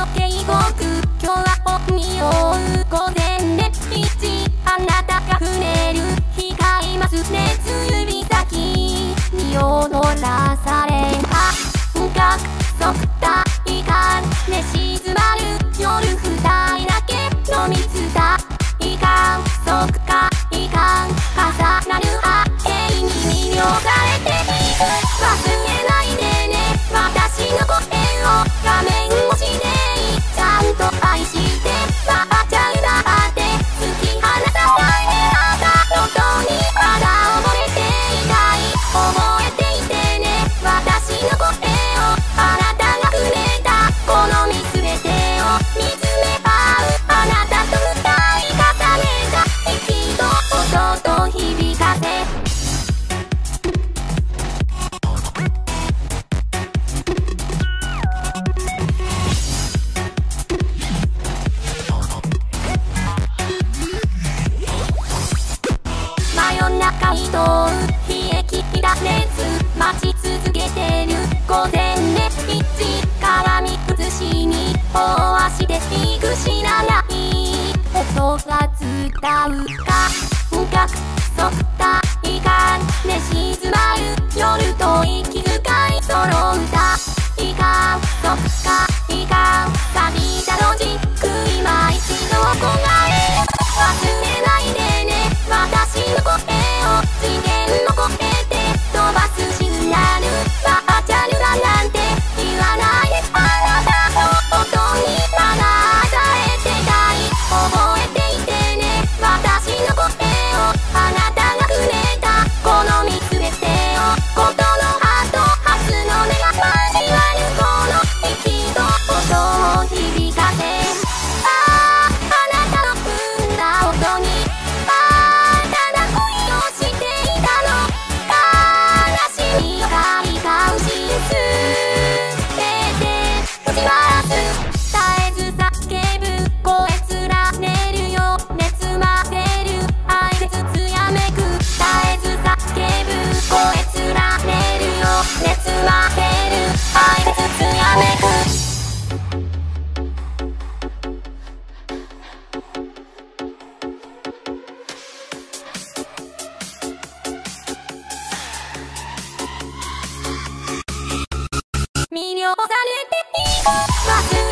の警告今日は本に追う。午前0時あなたが触れる光ます。熱指先に踊らせダウか学そ体感ねずま Nothing.